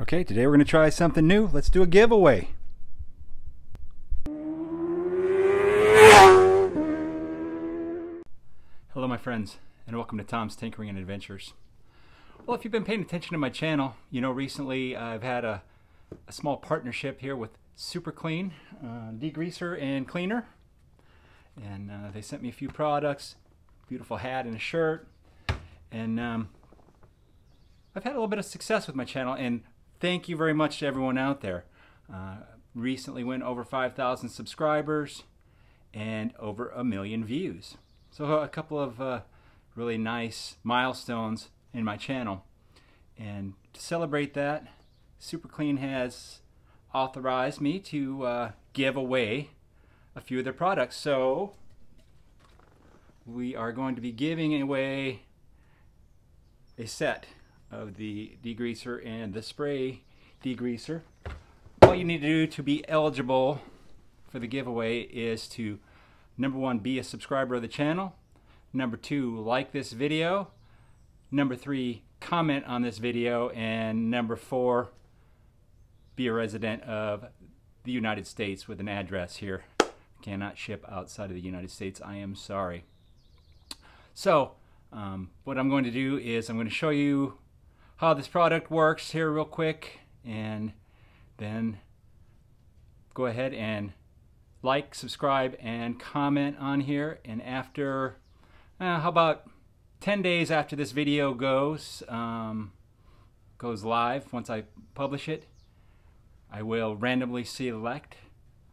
Okay, today we're going to try something new. Let's do a giveaway. Hello my friends, and welcome to Tom's Tinkering and Adventures. Well, if you've been paying attention to my channel, you know recently I've had a, a small partnership here with Super Clean, uh, degreaser and cleaner. And uh, they sent me a few products, beautiful hat and a shirt. And um, I've had a little bit of success with my channel, and thank you very much to everyone out there. Uh, recently went over 5,000 subscribers and over a million views. So a couple of uh, really nice milestones in my channel. And to celebrate that, Super Clean has authorized me to uh, give away a few of their products. So we are going to be giving away a set of the degreaser and the spray degreaser. All you need to do to be eligible for the giveaway is to number one be a subscriber of the channel. Number two like this video. Number three comment on this video. And number four be a resident of the United States with an address here. Cannot ship outside of the United States. I am sorry. So um, what I'm going to do is I'm going to show you how this product works here real quick and then go ahead and like, subscribe, and comment on here. And after, uh, how about 10 days after this video goes, um, goes live, once I publish it, I will randomly select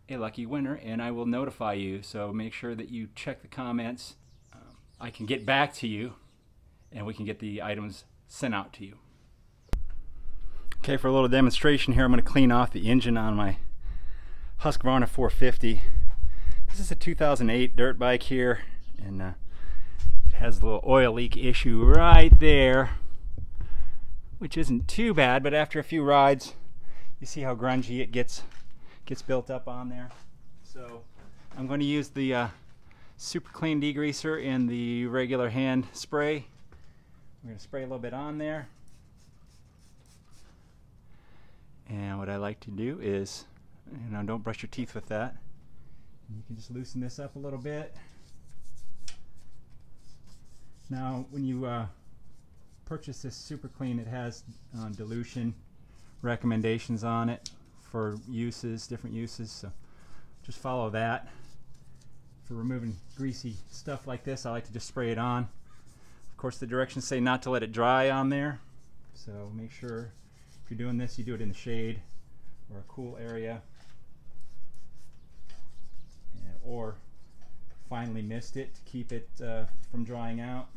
a lucky winner and I will notify you. So make sure that you check the comments. Um, I can get back to you and we can get the items sent out to you. Okay, for a little demonstration here, I'm going to clean off the engine on my Husqvarna 450. This is a 2008 dirt bike here, and uh, it has a little oil leak issue right there, which isn't too bad, but after a few rides, you see how grungy it gets, gets built up on there. So I'm going to use the uh, super clean degreaser in the regular hand spray. We're going to spray a little bit on there. And what I like to do is you know, don't brush your teeth with that. You can just loosen this up a little bit. Now, when you uh, purchase this Super Clean, it has uh, dilution recommendations on it for uses, different uses. So just follow that. For removing greasy stuff like this, I like to just spray it on. Of course, the directions say not to let it dry on there. So make sure you're doing this, you do it in the shade or a cool area or finely mist it to keep it uh, from drying out.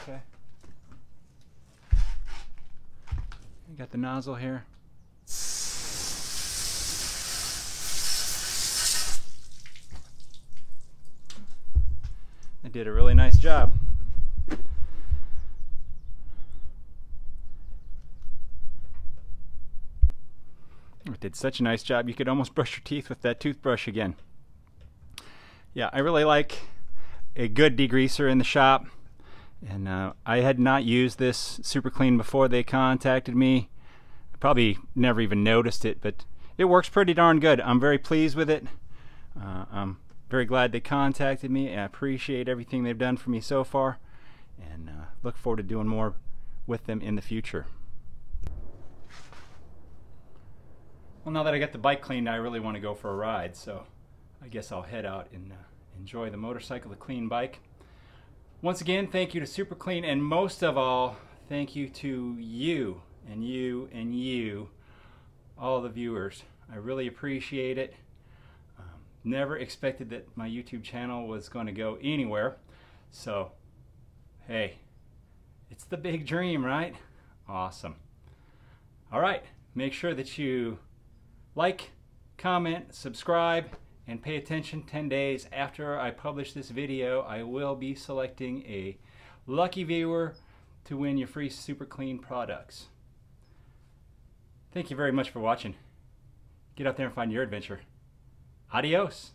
Okay. Got the nozzle here. I did a really nice job. It did such a nice job, you could almost brush your teeth with that toothbrush again. Yeah, I really like a good degreaser in the shop. And uh, I had not used this super clean before they contacted me. I probably never even noticed it, but it works pretty darn good. I'm very pleased with it. Uh, I'm very glad they contacted me. I appreciate everything they've done for me so far and uh, look forward to doing more with them in the future. Well, now that I got the bike cleaned, I really want to go for a ride, so I guess I'll head out and uh, enjoy the motorcycle, the clean bike. Once again, thank you to Super Clean, and most of all, thank you to you, and you, and you, all the viewers. I really appreciate it. Um, never expected that my YouTube channel was going to go anywhere, so hey, it's the big dream, right? Awesome. All right, make sure that you like, comment, subscribe, and pay attention 10 days after I publish this video. I will be selecting a lucky viewer to win your free super clean products. Thank you very much for watching. Get out there and find your adventure. Adios.